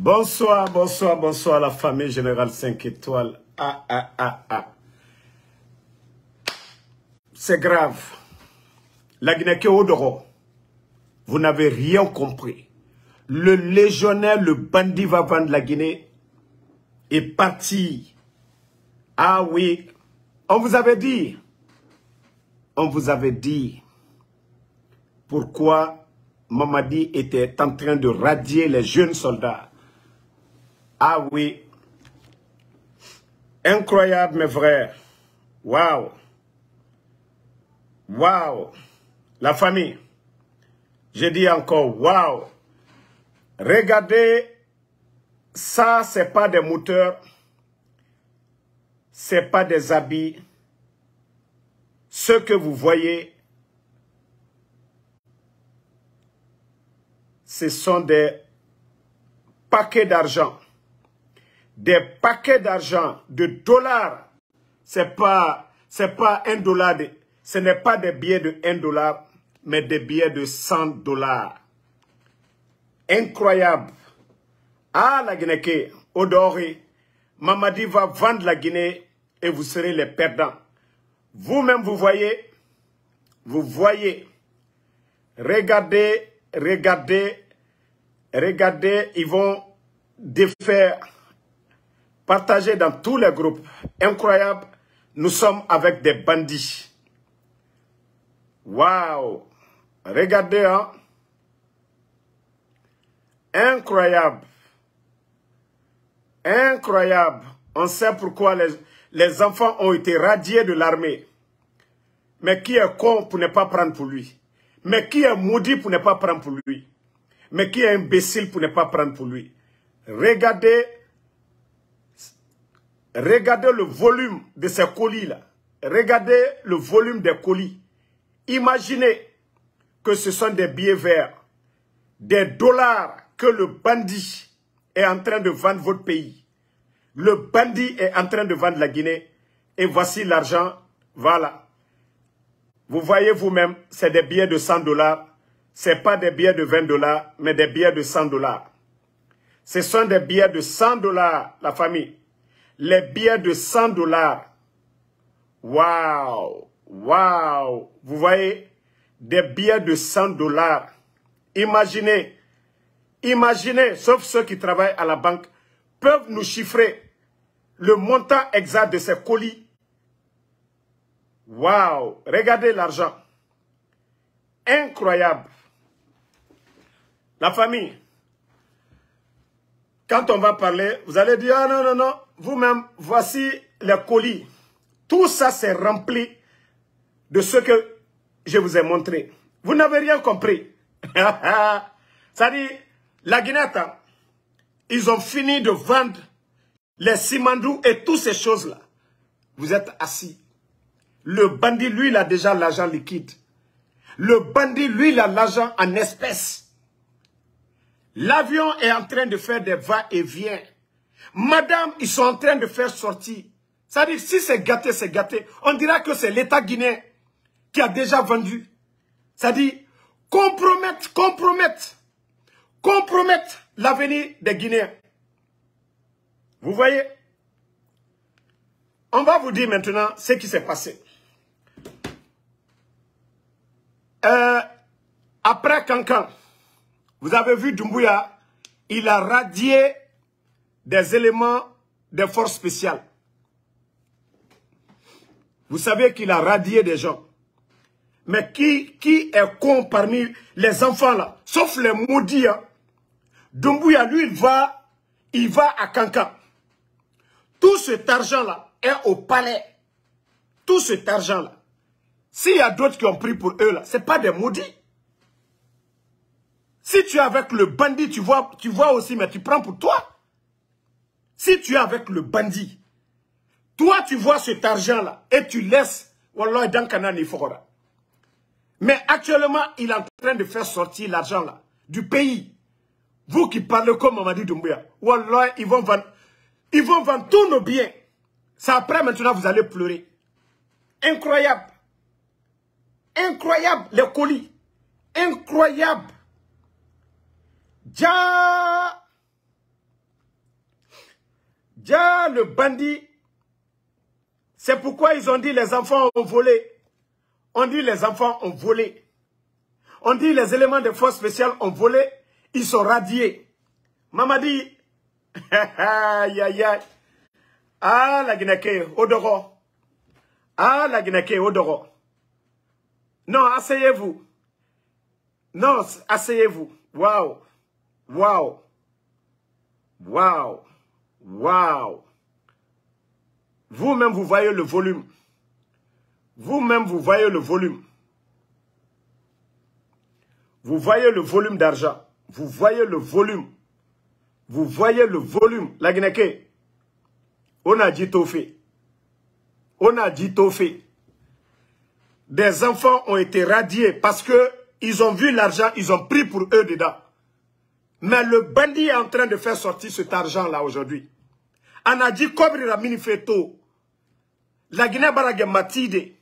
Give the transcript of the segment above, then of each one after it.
Bonsoir, bonsoir, bonsoir la famille Générale 5 étoiles. Ah, ah, ah, ah. C'est grave. La Guinée Odoro, vous n'avez rien compris. Le légionnaire, le bandit va vendre la Guinée est parti. Ah oui, on vous avait dit, on vous avait dit pourquoi Mamadi était en train de radier les jeunes soldats. Ah oui, incroyable mes frères. Waouh, waouh, la famille. J'ai dit encore waouh. Regardez, ça c'est pas des moteurs, c'est pas des habits. Ce que vous voyez, ce sont des paquets d'argent. Des paquets d'argent, de dollars. C'est pas, pas un ce n'est pas des billets de 1 dollar, mais des billets de 100 dollars. Incroyable. Ah, la Guinée, Odori, Mamadi va vendre la Guinée et vous serez les perdants. Vous-même, vous voyez, vous voyez, regardez, regardez, regardez, ils vont défaire, partager dans tous les groupes. Incroyable, nous sommes avec des bandits. Waouh Regardez, hein Incroyable. Incroyable. On sait pourquoi les, les enfants ont été radiés de l'armée. Mais qui est con pour ne pas prendre pour lui? Mais qui est maudit pour ne pas prendre pour lui? Mais qui est imbécile pour ne pas prendre pour lui? Regardez, regardez le volume de ces colis-là. Regardez le volume des colis. Imaginez que ce sont des billets verts, des dollars que le bandit est en train de vendre votre pays. Le bandit est en train de vendre la Guinée. Et voici l'argent. Voilà. Vous voyez vous-même, c'est des billets de 100 dollars. Ce pas des billets de 20 dollars, mais des billets de 100 dollars. Ce sont des billets de 100 dollars, la famille. Les billets de 100 dollars. Waouh! Waouh! Vous voyez, des billets de 100 dollars. Imaginez, imaginez, sauf ceux qui travaillent à la banque, peuvent nous chiffrer le montant exact de ces colis. Waouh! Regardez l'argent. Incroyable. La famille. Quand on va parler, vous allez dire, ah non, non, non, vous-même, voici les colis. Tout ça, c'est rempli de ce que je vous ai montré. Vous n'avez rien compris. Ça dit, la Guinette, ils ont fini de vendre les simandous et toutes ces choses-là. Vous êtes assis. Le bandit, lui, il a déjà l'argent liquide. Le bandit, lui, il a l'argent en espèces. L'avion est en train de faire des va-et-vient. Madame, ils sont en train de faire sortir. Ça dit, si c'est gâté, c'est gâté. On dira que c'est l'État guinéen qui a déjà vendu. Ça dit, compromettre, compromettre, compromettre l'avenir des Guinéens. Vous voyez? On va vous dire maintenant ce qui s'est passé. Euh, après Cancan, vous avez vu Doumbouya, il a radié des éléments des forces spéciales. Vous savez qu'il a radié des gens. Mais qui, qui est con parmi les enfants là? Sauf les maudits. Hein? Doumbouya, lui, il va, il va à Cancan. Tout cet argent-là est au palais. Tout cet argent-là. S'il y a d'autres qui ont pris pour eux là, ce pas des maudits. Si tu es avec le bandit, tu vois, tu vois aussi, mais tu prends pour toi. Si tu es avec le bandit, toi tu vois cet argent-là et tu laisses, Wallah, dans Canaan, Mais actuellement, il est en train de faire sortir l'argent là du pays. Vous qui parlez comme Mamadi Doumbouya, Wallah, ils vont vendre, ils vont vendre tous nos biens. C'est après maintenant vous allez pleurer. Incroyable. Incroyable les colis. Incroyable. Ja. Déjà, le bandit, c'est pourquoi ils ont dit les enfants ont volé. On dit les enfants ont volé. On dit les éléments de force spéciale ont volé. Ils sont radiés. Maman dit, aïe aïe aïe. Ah, la Guinée, Odoro. Ah, la Guinée, Odoro. Non, asseyez-vous. Non, asseyez-vous. Waouh. Waouh. Waouh. Waouh. Vous-même, vous voyez le volume. Vous-même, vous voyez le volume. Vous voyez le volume d'argent. Vous voyez le volume. Vous voyez le volume. La Guinée, on a dit fait. On a dit fait. Des enfants ont été radiés parce que ils ont vu l'argent, ils ont pris pour eux dedans. Mais le bandit est en train de faire sortir cet argent-là aujourd'hui. On a dit Kobri Ramini Feto, la Guinée-Baragé Matide,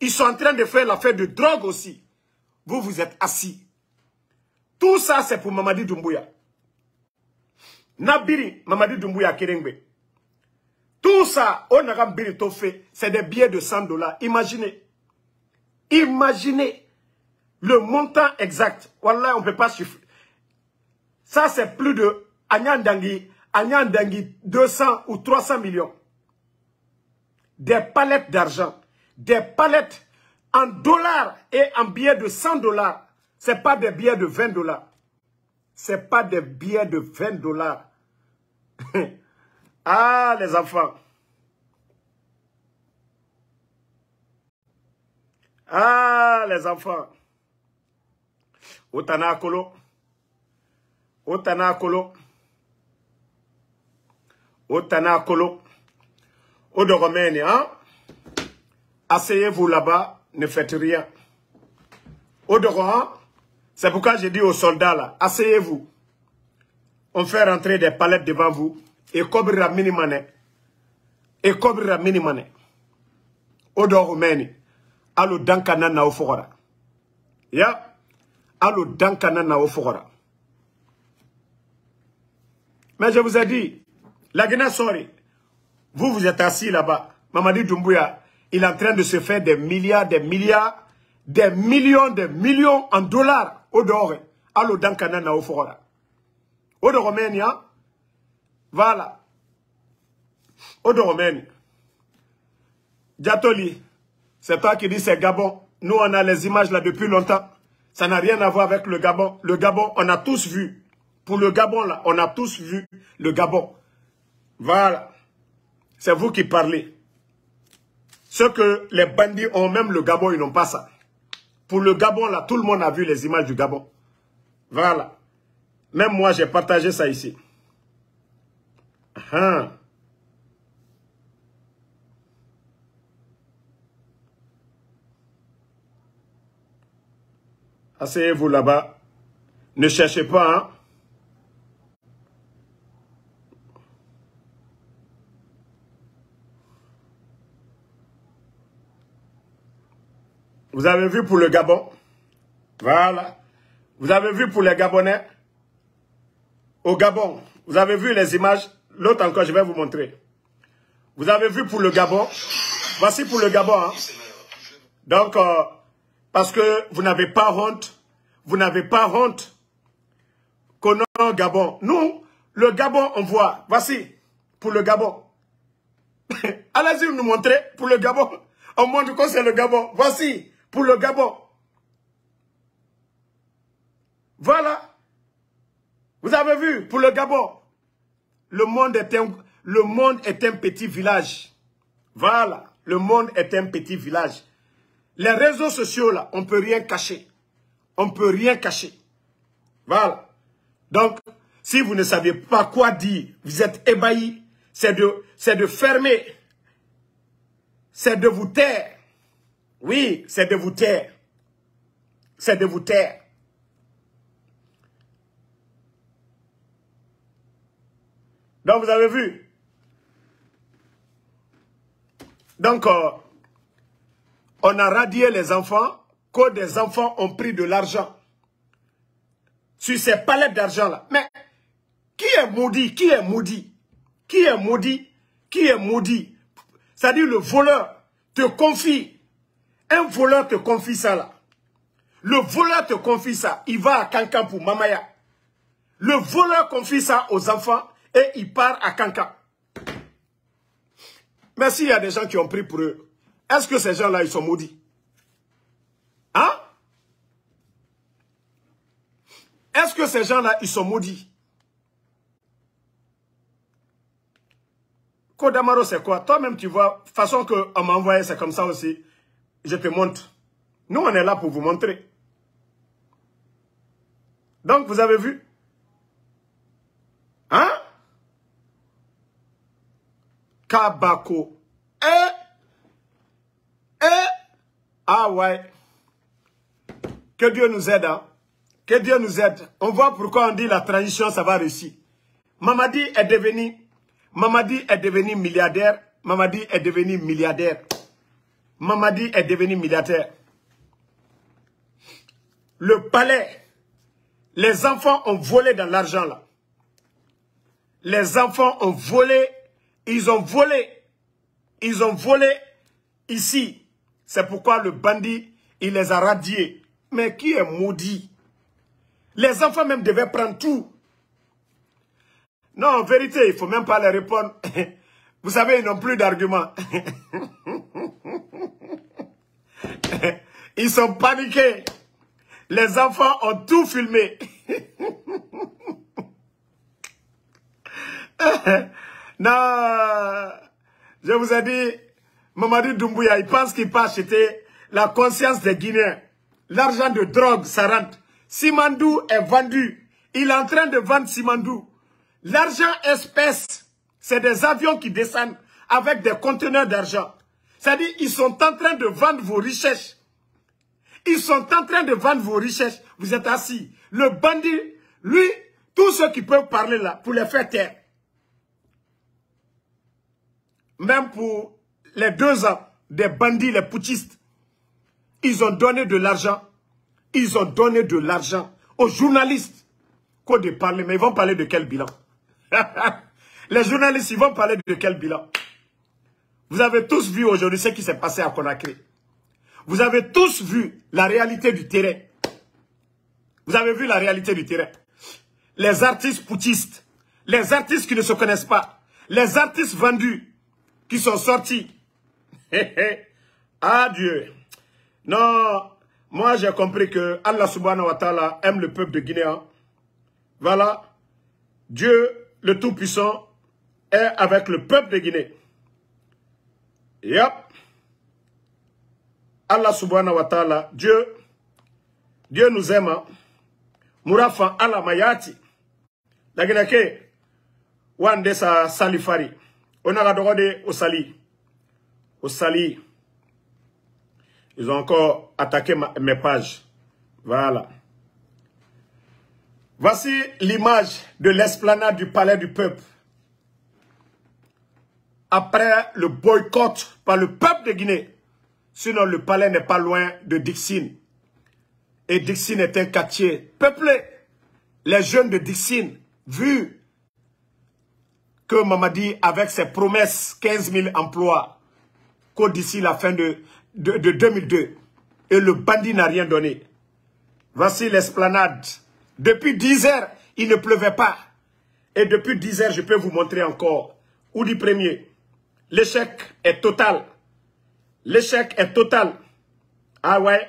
ils sont en train de faire l'affaire de drogue aussi. Vous, vous êtes assis. Tout ça, c'est pour Mamadi Doumbouya. Nabiri, Mamadi Doumbouya Kerengbe. Tout ça, on a fait, c'est des billets de 100 dollars. Imaginez. Imaginez le montant exact. Voilà, on ne peut pas chiffrer. Ça, c'est plus de Dangi, Dangi 200 ou 300 millions. Des palettes d'argent. Des palettes en dollars et en billets de 100 dollars. Ce n'est pas des billets de 20 dollars. Ce n'est pas des billets de 20 dollars. ah, les enfants. Ah, les enfants. Otana Kolo. Otana Kolo. Odoromeni, hein? Asseyez-vous là-bas, ne faites rien. Odoran, c'est pourquoi j'ai dit aux soldats là, asseyez-vous. On fait rentrer des palettes devant vous. Et cobrira minimane. Et cobrira minimane. Odoromeni. Allo dankana na ofogora. Ya? Allo dankana na. Mais je vous ai dit, la Guinée sorry. Vous, vous êtes assis là-bas. Mamadi Doumbouya, il est en train de se faire des milliards, des milliards, des millions, des millions en dollars au dehors. Allo dankana na ofogora. Au de Roménia, voilà. Au de Roménie. Diatoli, c'est toi qui dis c'est Gabon. Nous, on a les images là depuis longtemps. Ça n'a rien à voir avec le Gabon. Le Gabon, on a tous vu. Pour le Gabon, là, on a tous vu le Gabon. Voilà. C'est vous qui parlez. Ce que les bandits ont, même le Gabon, ils n'ont pas ça. Pour le Gabon, là, tout le monde a vu les images du Gabon. Voilà. Même moi, j'ai partagé ça ici. Ah. Asseyez-vous là-bas. Ne cherchez pas, hein. Vous avez vu pour le Gabon? Voilà. Vous avez vu pour les Gabonais? Au Gabon, vous avez vu les images? L'autre encore, je vais vous montrer. Vous avez vu pour le Gabon? Voici pour le Gabon. Hein. Donc, euh, parce que vous n'avez pas honte, vous n'avez pas honte qu'on a Gabon. Nous, le Gabon, on voit. Voici, pour le Gabon. Allez-y nous montrer pour le Gabon. On montre que c'est le Gabon. Voici, pour le Gabon. Voilà. Vous avez vu, pour le Gabon. Le monde est un, le monde est un petit village. Voilà. Le monde est un petit village. Les réseaux sociaux, là, on ne peut rien cacher. On ne peut rien cacher. Voilà. Donc, si vous ne savez pas quoi dire, vous êtes ébahi, c'est de, c'est de fermer. C'est de vous taire. Oui, c'est de vous taire. C'est de vous taire. Donc, vous avez vu? Donc, euh, on a radié les enfants, que des enfants ont pris de l'argent sur ces palettes d'argent-là. Mais qui est maudit? Qui est maudit? Qui est maudit, qui est maudit? C'est-à-dire le voleur te confie, un voleur te confie ça là. Le voleur te confie ça, il va à Kankan pour Mamaya. Le voleur confie ça aux enfants et il part à Kankan. Mais s'il y a des gens qui ont pris pour eux, est-ce que ces gens-là, ils sont maudits? Hein? Est-ce que ces gens-là, ils sont maudits? Kodamaro, c'est quoi? Toi-même, tu vois, façon qu'on m'a envoyé, c'est comme ça aussi. Je te montre. Nous, on est là pour vous montrer. Donc, vous avez vu? Hein? Kabako. Eh? Eh? Ah ouais. Que Dieu nous aide. Hein? Que Dieu nous aide. On voit pourquoi on dit la transition, ça va réussir. Mamadi est devenu, Mamadi est devenu milliardaire. Mamadi est devenu milliardaire. Mamadi est devenu milliardaire. Le palais, les enfants ont volé dans l'argent là. Les enfants ont volé, ils ont volé, ils ont volé ici. C'est pourquoi le bandit, il les a radiés. Mais qui est maudit? Les enfants même devaient prendre tout. Non, en vérité, il ne faut même pas les répondre. Vous savez, ils n'ont plus d'arguments. Ils sont paniqués. Les enfants ont tout filmé. non, je vous ai dit, Mamadou Doumbouya, il pense qu'il peut acheter la conscience des Guinéens. L'argent de drogue, ça rentre. Simandou est vendu. Il est en train de vendre Simandou. L'argent espèce, c'est des avions qui descendent avec des conteneurs d'argent. C'est-à-dire, ils sont en train de vendre vos richesses. Ils sont en train de vendre vos richesses. Vous êtes assis. Le bandit, lui, tous ceux qui peuvent parler là, pour les faire taire. Même pour les deux ans des bandits, les putschistes, ils ont donné de l'argent. Ils ont donné de l'argent aux journalistes. Quoi de parler, mais ils vont parler de quel bilan? Les journalistes, ils vont parler de quel bilan? Vous avez tous vu aujourd'hui ce qui s'est passé à Conakry. Vous avez tous vu la réalité du terrain. Vous avez vu la réalité du terrain. Les artistes putschistes, les artistes qui ne se connaissent pas, les artistes vendus qui sont sortis. Adieu. Non, moi j'ai compris que Allah subhanahu wa ta'ala aime le peuple de Guinée. Hein. Voilà. Dieu, le Tout-Puissant, est avec le peuple de Guinée. Yep. Allah subhanahu wa ta'ala, Dieu, Dieu nous aime. Mourafa Allah mayati. Laginake, wande sa salifari. On a la drogue au sali. Au sali. Ils ont encore attaqué mes pages. Voilà. Voici l'image de l'esplanade du palais du peuple. Après le boycott par le peuple de Guinée. Sinon, le palais n'est pas loin de Dixine. Et Dixine est un quartier peuplé. Les jeunes de Dixine, vu que Mamadi, avec ses promesses, 15 000 emplois, qu'au d'ici la fin de, de, 2002, et le bandit n'a rien donné. Voici l'esplanade. Depuis 10 heures, il ne pleuvait pas. Et depuis 10 heures, je peux vous montrer encore. Oudi premier. L'échec est total. L'échec est total. Ah ouais.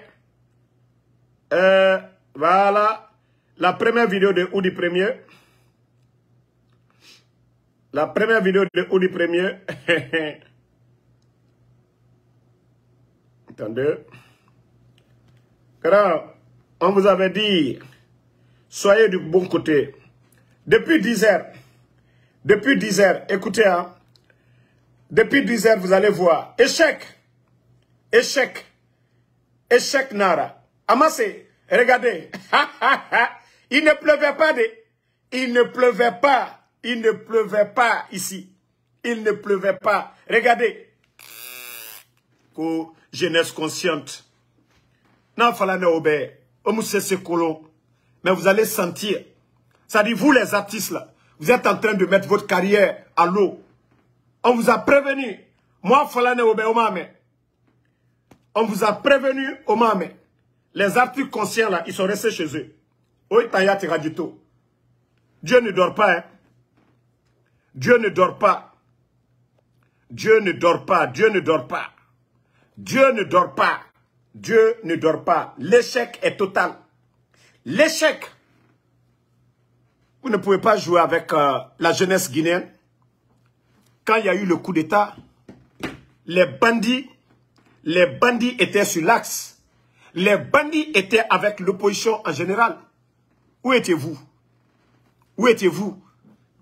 Euh, voilà. La première vidéo de Oudi premier. La première vidéo de Oudi Premier. Attendez. Car on vous avait dit, soyez du bon côté. Depuis 10 heures, depuis 10 heures, écoutez, hein, depuis 10 heures, vous allez voir, échec, échec, échec Nara. Amassé, regardez, il ne pleuvait pas, de, il ne pleuvait pas il ne pleuvait pas ici. Il ne pleuvait pas. Regardez. jeunesse consciente. Non, fallait obéir. Mais vous allez sentir. Ça dit, vous les artistes là, Vous êtes en train de mettre votre carrière à l'eau. On vous a prévenu. Moi, Falane Omame. On vous a prévenu, Omame. Les articles conscients là, ils sont restés chez eux. Dieu ne dort pas. Hein. Dieu ne dort pas. Dieu ne dort pas. Dieu ne dort pas. Dieu ne dort pas. Dieu ne dort pas. L'échec est total. L'échec. Vous ne pouvez pas jouer avec euh, la jeunesse guinéenne. Quand il y a eu le coup d'État, les bandits, les bandits étaient sur l'axe. Les bandits étaient avec l'opposition en général. Où étiez-vous? Où étiez-vous?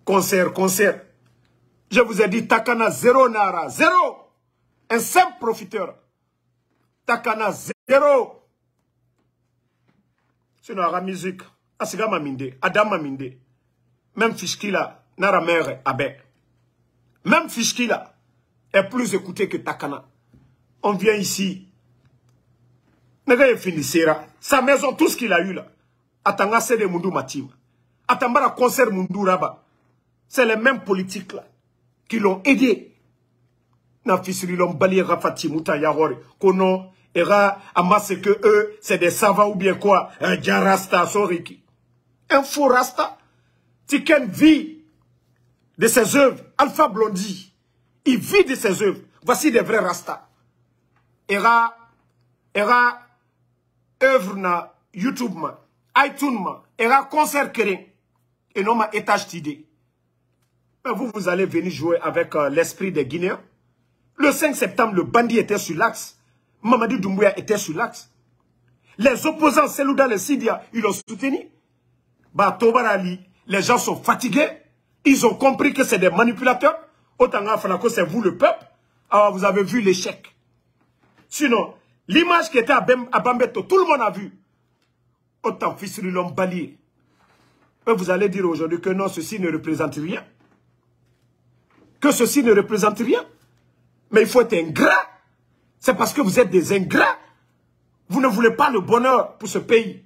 Concert, concert. Je vous ai dit Takana zéro nara, zéro. Un simple profiteur. Takana zéro. Sinon, la musique, Asiga Maminde, Adam Maminde, même Fiskila, Nara Mère Abe. Même Fiskila est plus écouté que Takana. On vient ici. Nega finissera. Sa maison, tout ce qu'il a eu là. Atanga de Mundu Matim. Atambara concert Mundu Raba. C'est les mêmes politiques là qui l'ont aidé. Na fisiri l'ont bali Rafati Mouta. Kono, era, amasse que eux, c'est des savants ou bien quoi? Un rasta, soriki. Un faux rasta. Tiken vit de ses œuvres. Alpha Blondie. Il vit de ses œuvres. Voici des vrais œuvre na YouTube iTunes concert. Et non ma étage d'idée vous, vous allez venir jouer avec euh, l'esprit des Guinéens. Le 5 septembre, le bandit était sur l'axe. Mamadi Doumbouya était sur l'axe. Les opposants, Selouda et Sidia, ils l'ont soutenu. Bah, les gens sont fatigués. Ils ont compris que c'est des manipulateurs. Autant que c'est vous le peuple. Alors, vous avez vu l'échec. Sinon, l'image qui était à, Bambeto, tout le monde a vu. Autant fils de l'homme balié. Vous allez dire aujourd'hui que non, ceci ne représente rien que ceci ne représente rien. Mais il faut être ingrat. C'est parce que vous êtes des ingrats. Vous ne voulez pas le bonheur pour ce pays.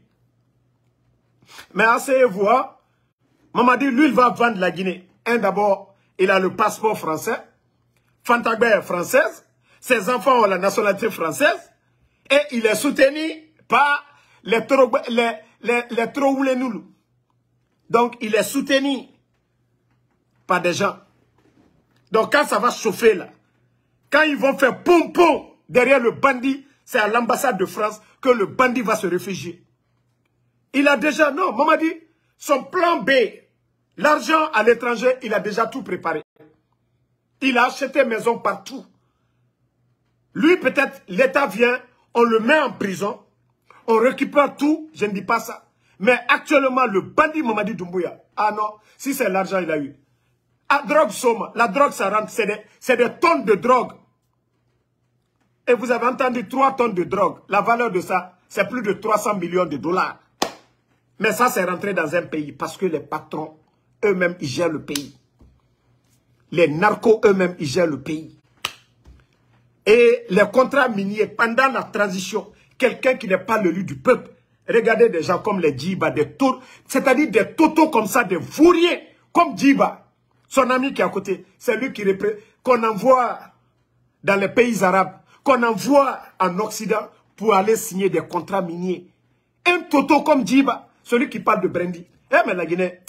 Mais asseyez-vous. Hein. Maman dit, lui, il va vendre la Guinée. Un, d'abord, il a le passeport français. Fantagbe est française. Ses enfants ont la nationalité française. Et il est soutenu par les, les, les, les Donc, il est soutenu par des gens donc quand ça va chauffer là, quand ils vont faire pom pom derrière le bandit, c'est à l'ambassade de France que le bandit va se réfugier. Il a déjà, non, maman dit, son plan B, l'argent à l'étranger, il a déjà tout préparé. Il a acheté maison partout. Lui, peut-être, l'État vient, on le met en prison, on récupère tout, je ne dis pas ça. Mais actuellement, le bandit Mamadi Doumbouya, ah non, si c'est l'argent il a eu, ah, drogue soma. La drogue, ça rentre. C'est des, des, tonnes de drogue. Et vous avez entendu 3 tonnes de drogue. La valeur de ça, c'est plus de 300 millions de dollars. Mais ça, c'est rentré dans un pays parce que les patrons, eux-mêmes, ils gèrent le pays. Les narcos, eux-mêmes, ils gèrent le pays. Et les contrats miniers, pendant la transition, quelqu'un qui n'est pas le lieu du peuple, regardez des gens comme les Djiba, des c'est-à-dire des totos comme ça, des fourriers, comme Djiba. Son ami qui est à côté, c'est lui qui qu'on envoie dans les pays arabes, qu'on envoie en Occident pour aller signer des contrats miniers. Un toto comme Djiba, celui qui parle de Brandy. Eh mais la Guinée,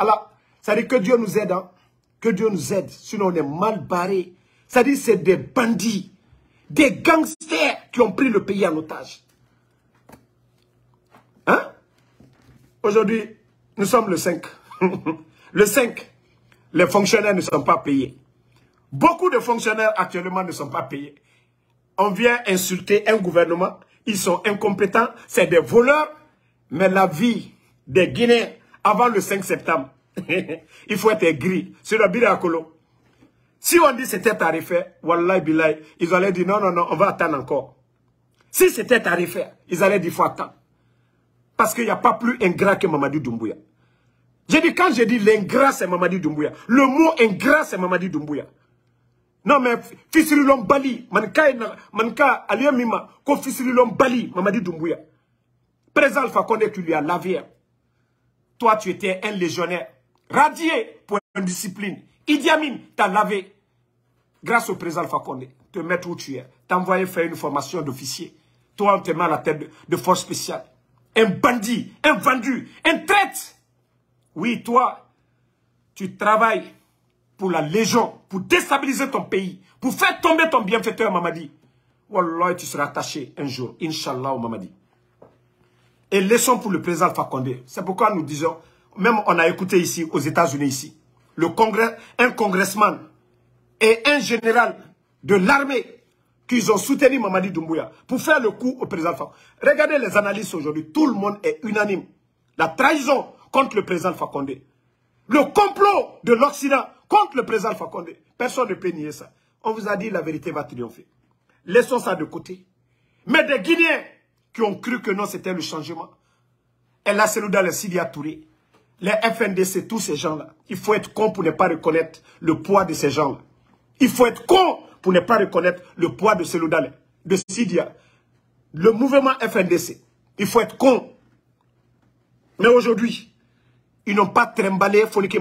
alors, ça dit que Dieu nous aide, hein? que Dieu nous aide, sinon on est mal barré. Dit c'est des bandits, des gangsters qui ont pris le pays en otage. Hein? Aujourd'hui, nous sommes le 5. le 5 les fonctionnaires ne sont pas payés. Beaucoup de fonctionnaires actuellement ne sont pas payés. On vient insulter un gouvernement, ils sont incompétents, c'est des voleurs, mais la vie des Guinéens avant le 5 septembre, il faut être gris. Sur le Birakolo. Si on dit c'était tarifé, Wallah Bilay, ils allaient dire non, non, non, on va attendre encore. Si c'était tarifé, ils allaient dire faut attendre. Parce qu'il n'y a pas plus ingrat que Mamadou Doumbouya. J'ai dit, quand j'ai dit l'ingrat, c'est Mamadi Doumbouya. Le mot ingrat, c'est Mamadi Doumbouya. Non, mais Fisirilom Bali, manka, manka, Mima, ko Fisirilom Bali, Mamadi Doumbouya. Président Alpha Condé, tu lui as lavé. Toi, tu étais un légionnaire. radié pour indiscipline. Idi Amin t'a lavé grâce au président Alpha te mettre où tu es, t'envoyer faire une formation d'officier. Toi, on te met à la tête de, force spéciale. Un bandit, un vendu, un traite. Oui, toi, tu travailles pour la Légion, pour déstabiliser ton pays, pour faire tomber ton bienfaiteur Mamadi. Wallah, tu seras attaché un jour, Inch'Allah, Mamadi. Et laissons pour le président Alpha. C'est pourquoi nous disons, même on a écouté ici, aux États-Unis ici, le congrès, un congressman et un général de l'armée qu'ils ont soutenu Mamadi Doumbouya pour faire le coup au président Alpha. Regardez les analystes aujourd'hui, tout le monde est unanime. La trahison contre le président Condé. Le complot de l'Occident contre le président Condé. Personne ne peut nier ça. On vous a dit la vérité va triompher. Laissons ça de côté. Mais des Guinéens qui ont cru que non, c'était le changement. Et là, c'est nous dans le Sidia Touré. Les FNDC, tous ces gens-là. Il faut être con pour ne pas reconnaître le poids de ces gens-là. Il faut être con pour ne pas reconnaître le poids de Seloudale, de Sidia. Le mouvement FNDC. Il faut être con. Mais aujourd'hui, ils n'ont pas trimballé Fonike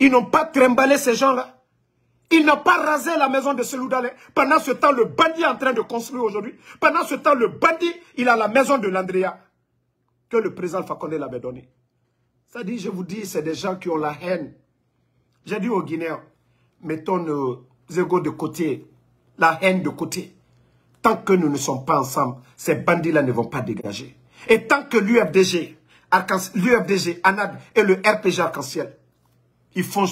Ils n'ont pas trimballé ces gens-là. Ils n'ont pas rasé la maison de Seloudale. Pendant ce temps, le bandit est en train de construire aujourd'hui. Pendant ce temps, le bandit, il a la maison de l'Andrea que le président Fakonde l'avait donnée. Dit, je vous dis, c'est des gens qui ont la haine. J'ai dit aux Guinéens, mettons nos égaux de côté, la haine de côté. Tant que nous ne sommes pas ensemble, ces bandits-là ne vont pas dégager. Et tant que l'UFDG, l'UFDG, ANAD et le RPG Arc-en-Ciel, ils font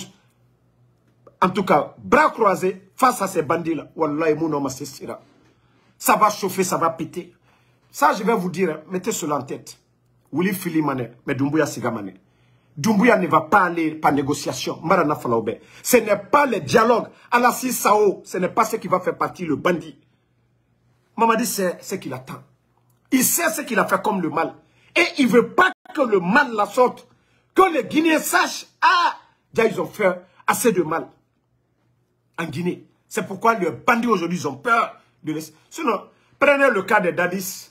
en tout cas, bras croisés face à ces bandits-là. Ça va chauffer, ça va péter. Ça, je vais vous dire, mettez cela en tête. Willy Filimane, mais Dumbuya Sigamane. Dumbuya ne va pas aller par négociation. Ce n'est pas le dialogue. Alassi Sao, ce n'est pas ce qui va faire partie le bandit. Mamadi sait ce qu'il attend. Il sait ce qu'il a fait comme le mal. Et il ne veut pas que le mal la sorte. Que les Guinéens sachent, ah, déjà ils ont fait assez de mal en Guinée. C'est pourquoi les bandits aujourd'hui ont peur de. Sinon, prenez le cas de Dadis.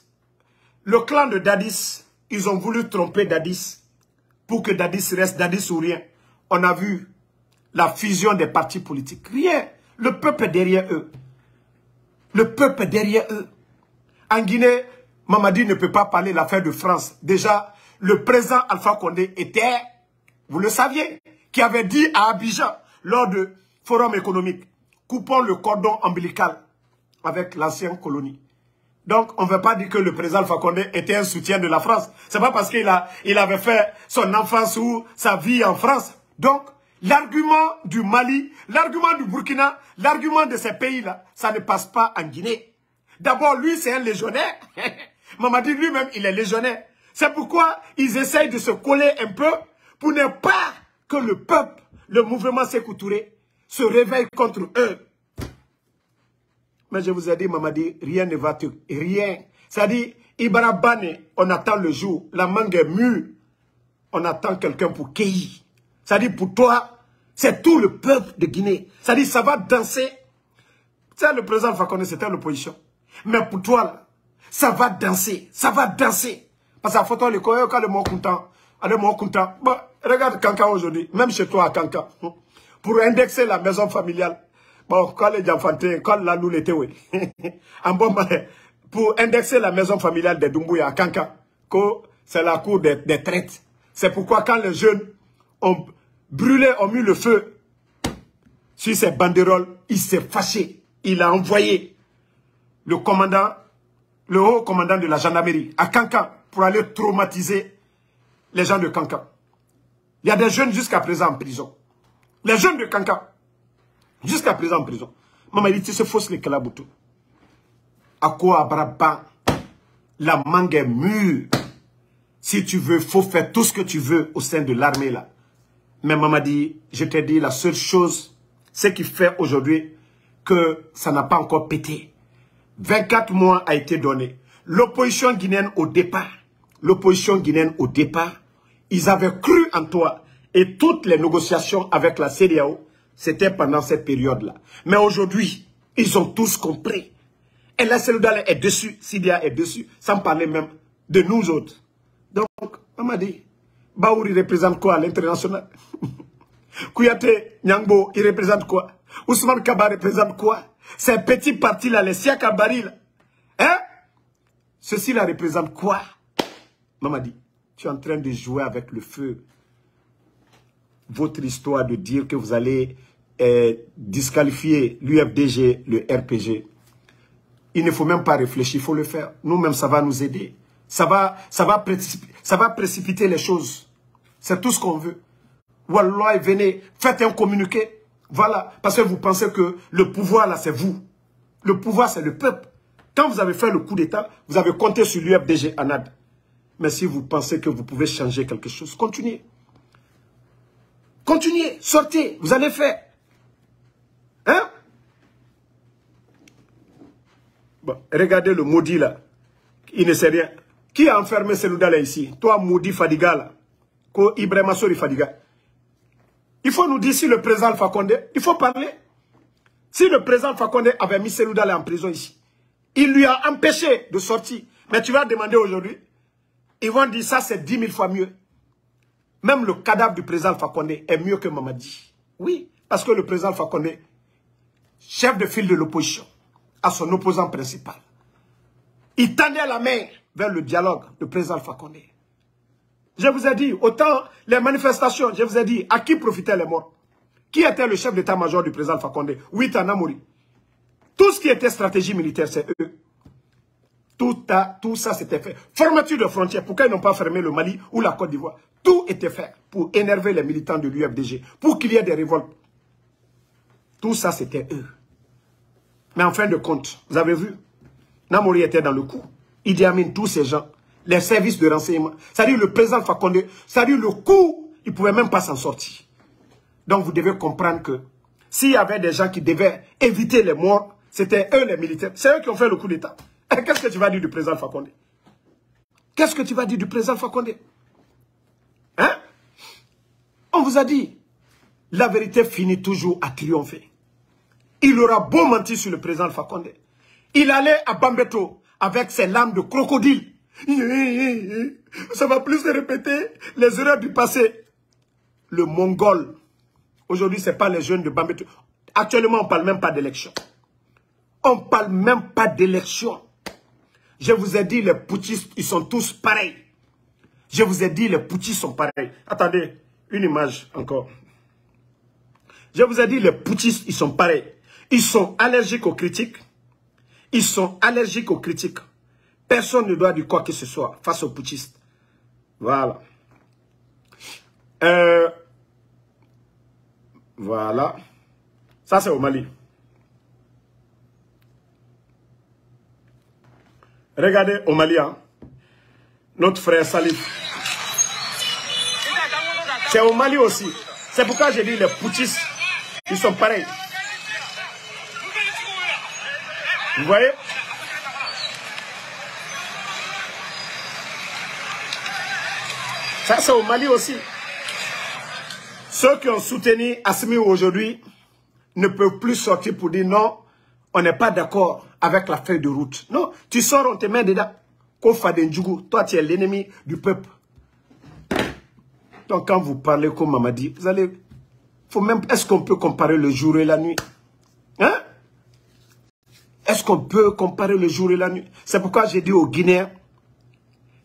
Le clan de Dadis, ils ont voulu tromper Dadis pour que Dadis reste Dadis ou rien. On a vu la fusion des partis politiques. Rien. Le peuple est derrière eux. Le peuple est derrière eux. En Guinée, Mamadi ne peut pas parler l'affaire de France. Déjà, le président Alpha Condé était, vous le saviez, qui avait dit à Abidjan, lors de forum économique, coupons le cordon ombilical avec l'ancienne colonie. Donc, on ne veut pas dire que le président Fakonde était un soutien de la France. C'est pas parce qu'il avait fait son enfance ou sa vie en France. Donc, l'argument du Mali, l'argument du Burkina, l'argument de ces pays-là, ça ne passe pas en Guinée. D'abord, lui, c'est un légionnaire. Mamadi lui-même, il est légionnaire. C'est pourquoi ils essayent de se coller un peu pour ne pas que le peuple, le mouvement s'écouterait se réveille contre eux. Mais je vous ai dit, Mamadi, rien ne va te... Rien. C'est-à-dire, Ibarabane, on attend le jour. La mangue est mûre. On attend quelqu'un pour cueillir. C'est-à-dire, pour toi, c'est tout le peuple de Guinée. C'est-à-dire, ça va danser. Tu le président Fakonde, c'était l'opposition. Mais pour toi, là, ça va danser. Ça va danser. Parce la photo, le quand le mot content. Le mot content. Bon, regarde Kanka aujourd'hui. Même chez toi à Kanka pour indexer la maison familiale. Bon, les enfants, quand la était, oui. en bon, pour indexer la maison familiale de Dumbuya à Kanka, c'est la cour des, traites. C'est pourquoi quand les jeunes ont brûlé, ont mis le feu sur ces banderoles, il s'est fâché. Il a envoyé le commandant, le haut commandant de la gendarmerie à Kanka pour aller traumatiser les gens de Kanka. Il y a des jeunes jusqu'à présent en prison. Les jeunes de Kanka, jusqu'à présent en prison. Maman dit, c'est fausse les kalaboutou. À quoi Abraba, la mangue est mûre. Si tu veux, faut faire tout ce que tu veux au sein de l'armée là. Mais maman dit, je te dis la seule chose, c'est qui fait aujourd'hui que ça n'a pas encore pété. 24 mois a été donné. L'opposition guinéenne au départ, l'opposition guinéenne au départ, ils avaient cru en toi. Et toutes les négociations avec la CDAO, c'était pendant cette période-là. Mais aujourd'hui, ils ont tous compris. Et la est dessus, Sidia est dessus, sans parler même de nous autres. Donc, on m'a dit, Baouri représente quoi à l'international? Kouyaté Nyangbo, il représente quoi? Ousmane Kaba représente quoi? Ces petits partis-là, les Siakabari, là. Hein? Ceci-là représente quoi? Mamadi, tu es en train de jouer avec le feu. Votre histoire de dire que vous allez euh, disqualifier l'UFDG, le RPG, il ne faut même pas réfléchir, il faut le faire. Nous-mêmes, ça va nous aider. Ça va, précipiter les choses. C'est tout ce qu'on veut. Wallah, venez, faites un communiqué. Voilà, parce que vous pensez que le pouvoir, là, c'est vous. Le pouvoir, c'est le peuple. Quand vous avez fait le coup d'État, vous avez compté sur l'UFDG ANAD. Mais si vous pensez que vous pouvez changer quelque chose, continuez. Continuez, sortez, vous allez faire. Hein? Bon, Regardez le maudit là. Il ne sait rien. Qui a enfermé Selouda là ici? Toi, maudit Fadiga là. Ko Ibrahima Sori Fadiga. Il faut nous dire si le président Fakonde, il faut parler. Si le président Fakonde avait mis Selouda en prison ici, il lui a empêché de sortir. Mais tu vas demander aujourd'hui, ils vont dire ça c'est 10 000 fois mieux. Même le cadavre du président Fakonde est mieux que Mamadi. Oui, parce que le président Fakonde, chef de file de l'opposition, a son opposant principal. Il tendait la main vers le dialogue, le président Fakonde. Je vous ai dit, autant les manifestations, je vous ai dit, à qui profitaient les morts? Qui était le chef d'état-major du président Fakonde? Oui, Tanamori. Tout ce qui était stratégie militaire, c'est eux. Tout, tout ça, c'était fait. Fermeture de frontières. Pourquoi ils n'ont pas fermé le Mali ou la Côte d'Ivoire? Tout était fait pour énerver les militants de l'UFDG, pour qu'il y ait des révoltes. Tout ça, c'était eux. Mais en fin de compte, vous avez vu, Namori était dans le coup. Il Amin, tous ces gens, les services de renseignement, c'est-à-dire le président Fakonde, c'est-à-dire le coup, il ne pouvait même pas s'en sortir. Donc vous devez comprendre que s'il y avait des gens qui devaient éviter les morts, c'était eux les militaires. C'est eux qui ont fait le coup d'État. Qu'est-ce que tu vas dire du président Fakonde? Qu'est-ce que tu vas dire du président Fakonde? Hein? On vous a dit, la vérité finit toujours à triompher. Il aura beau mentir sur le président Fakonde. Il allait à Bambeto avec ses lames de crocodile. Ça va plus se répéter les erreurs du passé. Le Mongol, aujourd'hui, ce n'est pas les jeunes de Bambeto. Actuellement, on ne parle même pas d'élection. On ne parle même pas d'élection. Je vous ai dit, les poutistes, ils sont tous pareils. Je vous ai dit, les poutistes sont pareils. Attendez, une image encore. Je vous ai dit, les poutistes, ils sont pareils. Ils sont allergiques aux critiques. Ils sont allergiques aux critiques. Personne ne doit dire quoi que ce soit face aux poutistes. Voilà. Euh, voilà. Ça, c'est au Mali. Regardez au Mali, notre frère Salif. C'est au Mali aussi. C'est pourquoi j'ai dit les poutistes, ils sont pareils. Vous voyez? Ça, c'est au Mali aussi. Ceux qui ont soutenu Asmi aujourd'hui ne peuvent plus sortir pour dire non, on n'est pas d'accord avec la feuille de route. Non, tu sors, on te met dedans. Toi, tu es l'ennemi du peuple. Donc, quand vous parlez comme Mamadi, vous allez... Faut même... Est-ce qu'on peut comparer le jour et la nuit? Hein? Est-ce qu'on peut comparer le jour et la nuit? C'est pourquoi j'ai dit aux Guinéens,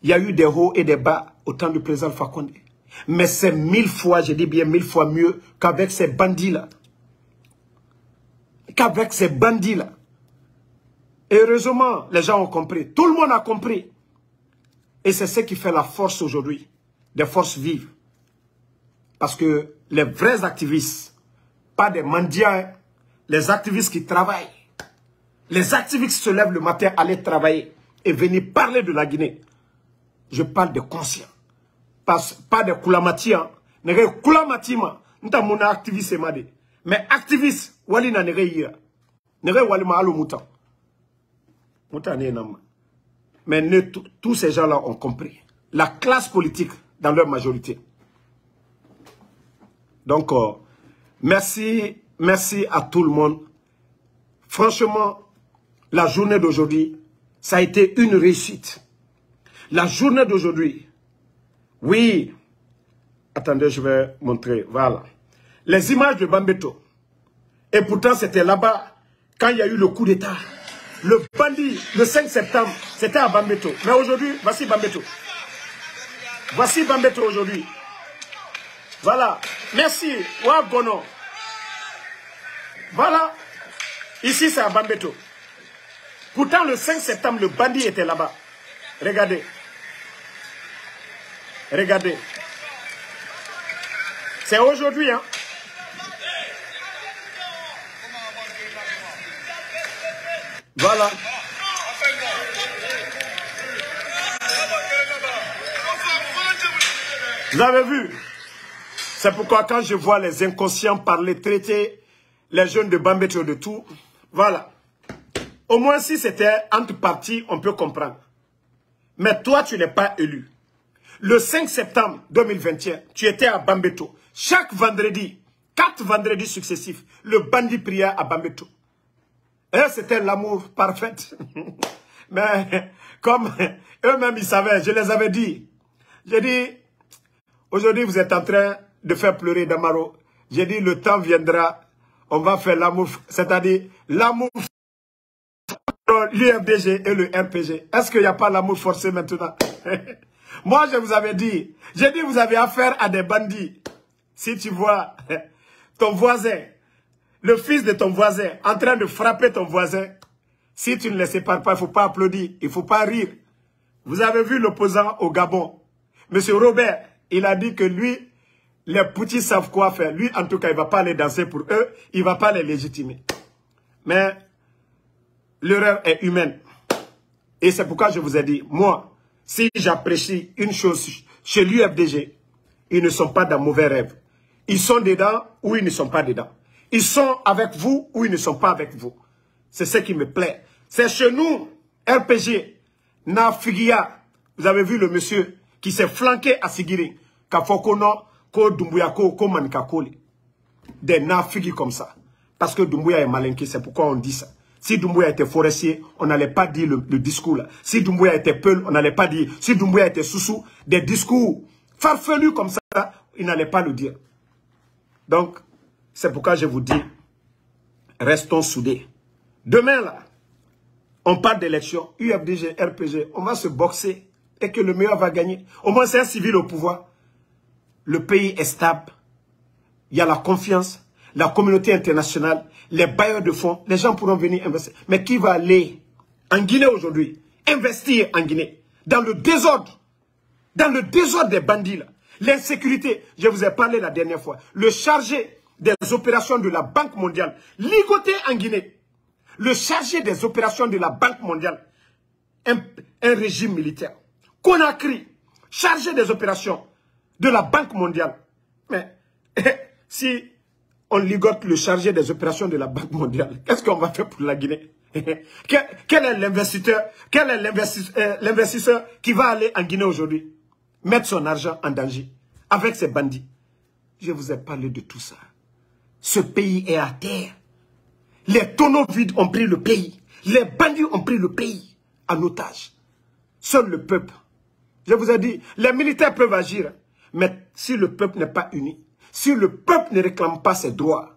il y a eu des hauts et des bas au temps du président Fakonde. Mais c'est mille fois, je dis bien mille fois mieux qu'avec ces bandits-là. Qu'avec ces bandits-là. Heureusement, les gens ont compris. Tout le monde a compris. Et c'est ce qui fait la force aujourd'hui, des forces vives. Parce que les vrais activistes, pas des mendiants, les activistes qui travaillent, les activistes qui se lèvent le matin, aller travailler et venir parler de la Guinée. Je parle de conscients. Pas, pas de koulamatiens. Nege koulamatima. Nta mona activiste made. Mais activiste, wali na. Nege wali moutan. Mais tous ces gens-là ont compris. La classe politique dans leur majorité. Donc, euh, merci, merci à tout le monde. Franchement, la journée d'aujourd'hui, ça a été une réussite. La journée d'aujourd'hui, oui, Attendez, je vais montrer. Voilà. Les images de Bambeto. Et pourtant, c'était là-bas, quand il y a eu le coup d'État. Le bandit, le 5 septembre, c'était à Bambeto. Mais aujourd'hui, voici Bambeto. Voici Bambeto aujourd'hui. Voilà. Merci. Wagono. Voilà. Ici, c'est à Bambeto. Pourtant, le 5 septembre, le bandit était là-bas. Regardez. Regardez. C'est aujourd'hui, hein. Voilà. Vous avez vu? C'est pourquoi quand je vois les inconscients parler, traiter les jeunes de Bambeto de tout, voilà. Au moins si c'était entre partis, on peut comprendre. Mais toi, tu n'es pas élu. Le 5 septembre 2021, tu étais à Bambeto. Chaque vendredi, quatre vendredis successifs, le bandit priait à Bambeto. Et c'était l'amour parfait. Mais comme eux-mêmes, ils savaient, je les avais dit. J'ai dit, aujourd'hui, vous êtes en train de faire pleurer Damaro. J'ai dit, le temps viendra, on va faire l'amour, c'est-à-dire l'amour l'UFDG et le RPG. Est-ce qu'il n'y a pas l'amour forcé maintenant? Moi, je vous avais dit, j'ai dit, vous avez affaire à des bandits. Si tu vois ton voisin, le fils de ton voisin, en train de frapper ton voisin, si tu ne le sépares pas, il ne faut pas applaudir, il ne faut pas rire. Vous avez vu l'opposant au Gabon. Monsieur Robert, il a dit que lui, les petits savent quoi faire. Lui, en tout cas, il ne va pas aller danser pour eux, il ne va pas les légitimer. Mais l'erreur est humaine. Et c'est pourquoi je vous ai dit, moi, si j'apprécie une chose chez l'UFDG, ils ne sont pas dans mauvais rêves. Ils sont dedans ou ils ne sont pas dedans. Ils sont avec vous ou ils ne sont pas avec vous. C'est ce qui me plaît. C'est chez nous, RPG, Nafigia. Vous avez vu le monsieur qui s'est flanqué à Sigiri. Kafokono, Ko. Des Nafigi comme ça. Parce que Dumbuya est malinqué, c'est pourquoi on dit ça. Si Doumbouya était forestier, on n'allait pas dire le, discours là. Si Doumbouya était Peul, on n'allait pas dire. Si Doumbouya était Soussou, des discours farfelus comme ça, il n'allait pas le dire. Donc, c'est pourquoi je vous dis, restons soudés. Demain là, on parle d'élection, UFDG, RPG, on va se boxer et que le meilleur va gagner. Au moins c'est un civil au pouvoir. Le pays est stable. Il y a la confiance la communauté internationale, les bailleurs de fonds, les gens pourront venir investir. Mais qui va aller en Guinée aujourd'hui, investir en Guinée, dans le désordre, dans le désordre des bandits, l'insécurité, je vous ai parlé la dernière fois, le chargé des opérations de la Banque mondiale, ligoté en Guinée, le chargé des opérations de la Banque mondiale, un, un régime militaire, Conakry, chargé des opérations de la Banque mondiale. Mais si on ligote le chargé des opérations de la Banque mondiale. Qu'est-ce qu'on va faire pour la Guinée? Quel, est l'investisseur Quel est euh, l'investisseur qui va aller en Guinée aujourd'hui? Mettre son argent en danger avec ses bandits. Je vous ai parlé de tout ça. Ce pays est à terre. Les tonneaux vides ont pris le pays. Les bandits ont pris le pays en otage. Seul le peuple. Je vous ai dit, les militaires peuvent agir. Mais si le peuple n'est pas uni, si le peuple ne réclame pas ses droits,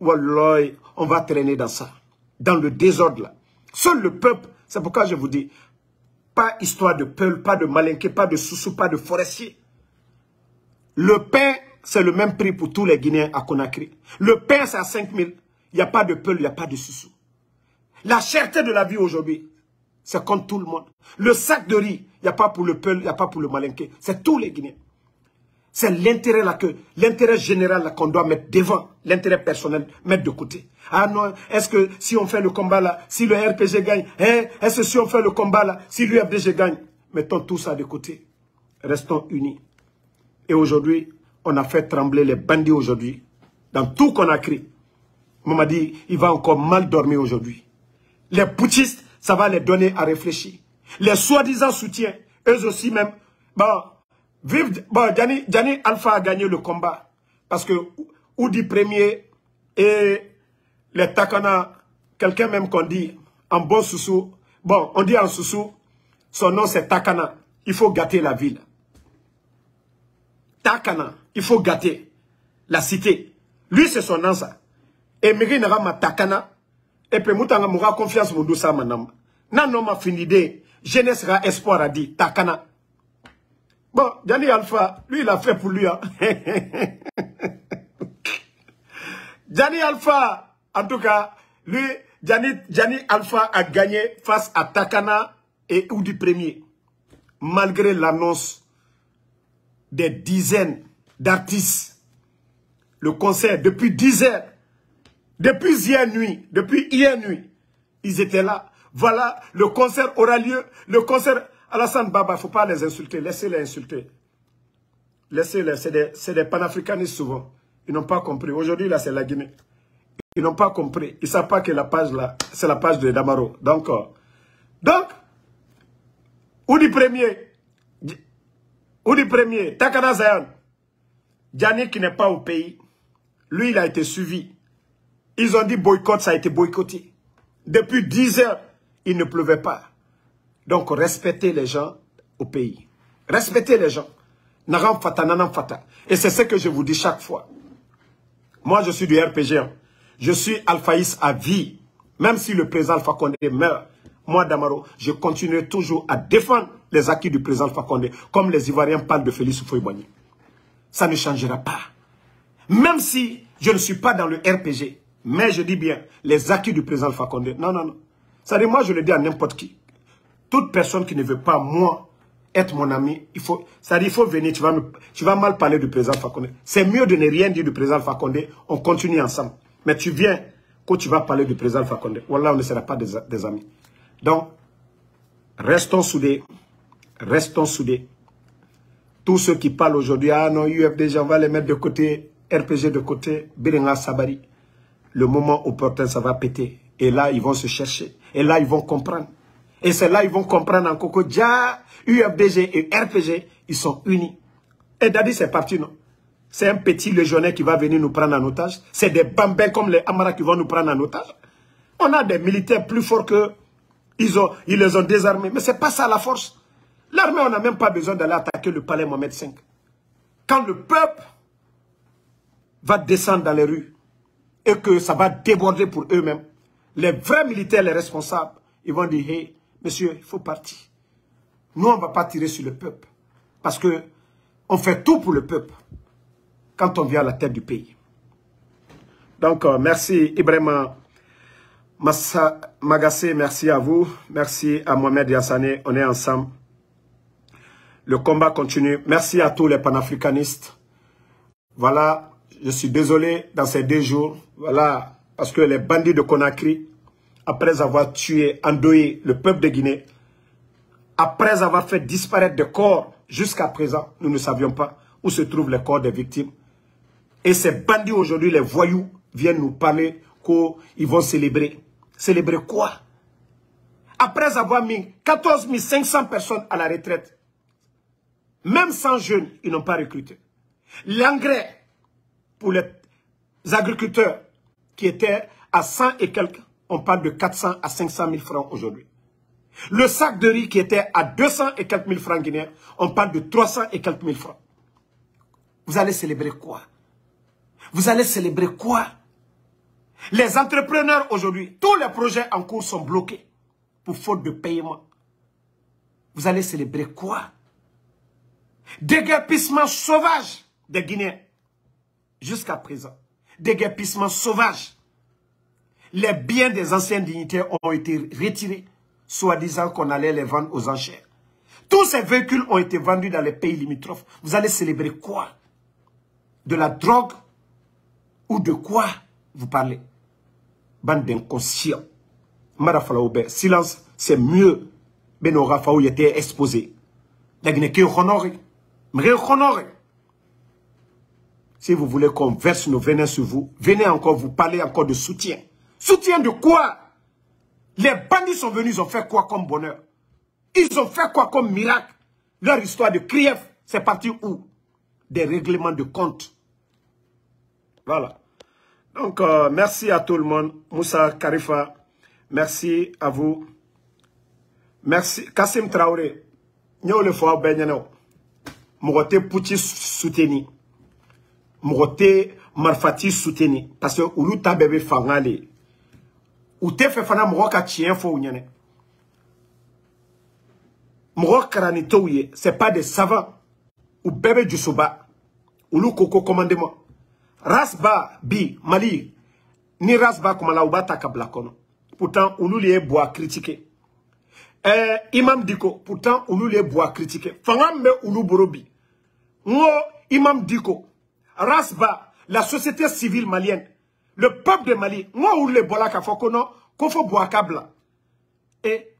on va traîner dans ça, dans le désordre là. Seul le peuple, c'est pourquoi je vous dis, pas histoire de peuple, pas de malinqué, pas de soussou, pas de forestier. Le pain, c'est le même prix pour tous les Guinéens à Conakry. Le pain, c'est à 5 000. Il n'y a pas de peuple, il n'y a pas de soussou. La cherté de la vie aujourd'hui, c'est contre tout le monde. Le sac de riz, il n'y a pas pour le peuple, il n'y a pas pour le malinqué. C'est tous les Guinéens. C'est l'intérêt là que, l'intérêt général là qu'on doit mettre devant, l'intérêt personnel, mettre de côté. Ah non, est-ce que si on fait le combat là, si le RPG gagne, hein, est-ce que si on fait le combat là, si l'UFDG gagne, mettons tout ça de côté. Restons unis. Et aujourd'hui, on a fait trembler les bandits aujourd'hui. Dans tout qu'on a créé. On m'a dit, il va encore mal dormir aujourd'hui. Les poutistes, ça va les donner à réfléchir. Les soi-disant soutiens, eux aussi même, bon, Vive, bon, Alpha a gagné le combat. Parce que Oudi premier et les Takana, quelqu'un même qu'on dit en bon soussou, bon, on dit en soussou, son nom c'est Takana. Il faut gâter la ville. Takana, il faut gâter la cité. Lui, c'est son nom, ça. Et Miri n'a pas Takana. Et puis, Moutanga moura confiance mon douce manam. Nan non ma fini de. Jeunesse sera espoir a dit. Takana. Bon, Gianni Alpha, lui, il a fait pour lui. Hein. Alpha, en tout cas, lui, Gianni, Alpha a gagné face à Takana et Oudi Premier. Malgré l'annonce des dizaines d'artistes. Le concert, depuis 10 heures, depuis hier nuit, depuis hier nuit, ils étaient là. Voilà, le concert aura lieu. Le concert, Alassane Baba, il ne faut pas les insulter, laissez-les insulter. Laissez-les, c'est des, des panafricanistes souvent. Ils n'ont pas compris. Aujourd'hui, là, c'est la Guinée. Ils n'ont pas compris. Ils ne savent pas que la page, là, c'est la page de Damaro. Donc, euh, donc, Oudi Premier, Oudi Premier, Takana Zayan, Diane qui n'est pas au pays, lui, il a été suivi. Ils ont dit boycott, ça a été boycotté. Depuis 10 heures, il ne pleuvait pas. Donc, respectez les gens au pays. Respectez les gens. Fata, nanam. Et c'est ce que je vous dis chaque fois. Moi, je suis du RPG. Hein. Je suis alphaïs à vie. Même si le président Alpha meurt, moi, Damaro, je continuerai toujours à défendre les acquis du président Alpha comme les Ivoiriens parlent de Félix Houphouët-Boigny. Ça ne changera pas. Même si je ne suis pas dans le RPG, mais je dis bien, les acquis du président Alpha Condé, non, non, non. Ça dit, moi, je le dis à n'importe qui. Toute personne qui ne veut pas, moi, être mon ami, il faut, ça il faut venir, tu vas mal parler du président Fakonde. C'est mieux de ne rien dire du président Fakonde, on continue ensemble. Mais tu viens, quand tu vas parler du président Fakonde, voilà, on ne sera pas des, amis. Donc, restons soudés, restons soudés. Tous ceux qui parlent aujourd'hui, ah non, UFDG, on va les mettre de côté, RPG de côté, Birenga Sabari. Le moment opportun, ça va péter. Et là, ils vont se chercher. Et là, ils vont comprendre. Et c'est là ils vont comprendre encore que Dja, UFDG et RPG, ils sont unis. Et Dadi, c'est parti, non? C'est un petit légionnaire qui va venir nous prendre en otage. C'est des bambins comme les Amara qui vont nous prendre en otage. On a des militaires plus forts que... Ils, ils les ont désarmés. Mais c'est pas ça la force. L'armée, on n'a même pas besoin d'aller attaquer le palais Mohamed V. Quand le peuple va descendre dans les rues et que ça va déborder pour eux-mêmes, les vrais militaires, les responsables, ils vont dire, hey, monsieur, il faut partir. Nous, on ne va pas tirer sur le peuple. Parce que on fait tout pour le peuple quand on vient à la tête du pays. Donc, euh, merci Ibrahim Magassé, merci à vous. Merci à Mohamed Yassane, on est ensemble. Le combat continue. Merci à tous les panafricanistes. Voilà, je suis désolé dans ces deux jours. Voilà, parce que les bandits de Conakry, après avoir tué, endeuillé le peuple de Guinée, après avoir fait disparaître des corps, jusqu'à présent, nous ne savions pas où se trouvent les corps des victimes. Et ces bandits aujourd'hui, les voyous, viennent nous parler qu'ils vont célébrer. Célébrer quoi? Après avoir mis 14 500 personnes à la retraite, même sans jeunes, ils n'ont pas recruté. L'engrais pour les agriculteurs qui étaient à 100 et quelques on parle de 400 à 500 000 francs aujourd'hui. Le sac de riz qui était à 200 et quelques mille francs guinéens, on parle de 300 et quelques mille francs. Vous allez célébrer quoi? Vous allez célébrer quoi? Les entrepreneurs aujourd'hui, tous les projets en cours sont bloqués pour faute de paiement. Vous allez célébrer quoi? Déguerpissement sauvage des Guinéens. Jusqu'à présent. Déguerpissement sauvage les biens des anciens dignitaires ont été retirés, soi-disant qu'on allait les vendre aux enchères. Tous ces véhicules ont été vendus dans les pays limitrophes. Vous allez célébrer quoi? De la drogue Ou de quoi vous parlez? Bande d'inconscients. Marafalaoube, silence, c'est mieux. Beno Rafaou était exposé. La Guinée qui honoré. Honoré. Si vous voulez qu'on verse nos venins sur vous, venez encore vous parler encore de soutien. Soutien de quoi? Les bandits sont venus, ils ont fait quoi comme bonheur? Ils ont fait quoi comme miracle? Leur histoire de Krief, c'est parti où? Des règlements de compte. Voilà. Donc, euh, merci à tout le monde. Moussa Karifa, merci à vous. Merci. Kassim Traoré, nous le mɔgɔ tɛ puti soutenir mɔgɔ tɛ parce que olu ta bɛɛ bɛ fanga de ye u tɛ fɛ fana mɔgɔ ka tiɲɛ fɔ u ɲɛna c'est pas des savants. U bɛɛ bɛ jusuba commandement rasba bi mali ni rasba kuma la u b'a ta pourtant olu de ye euh, imam diko pourtant olu ye bois critiquer fanga min bɛ olu bolo bi n ko imam diko rasba la société civile malienne. Le peuple de mali. N ko olu de bɔra k'a fɔ ko non ko fɔ bois ka bila et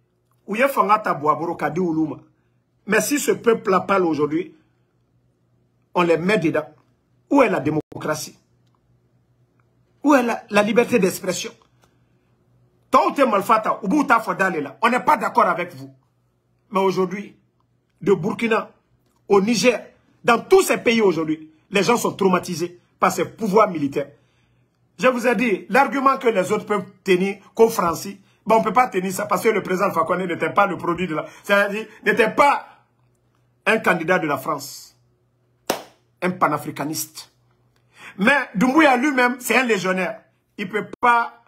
u ye fanga ta bois bolo k'a di olu ma mais si ce peuple là parle aujourd'hui on les met dedans. Où est la démocratie? Où est la, la liberté d'expression? On n'est pas d'accord avec vous. Mais aujourd'hui, de Burkina au Niger, dans tous ces pays aujourd'hui, les gens sont traumatisés par ces pouvoirs militaires. Je vous ai dit, l'argument que les autres peuvent tenir qu'au Français, ben on ne peut pas tenir ça parce que le président Fakone n'était pas le produit de la... C'est-à-dire, n'était pas un candidat de la France, un panafricaniste. Mais Doumbouya lui-même, c'est un légionnaire. Il ne peut pas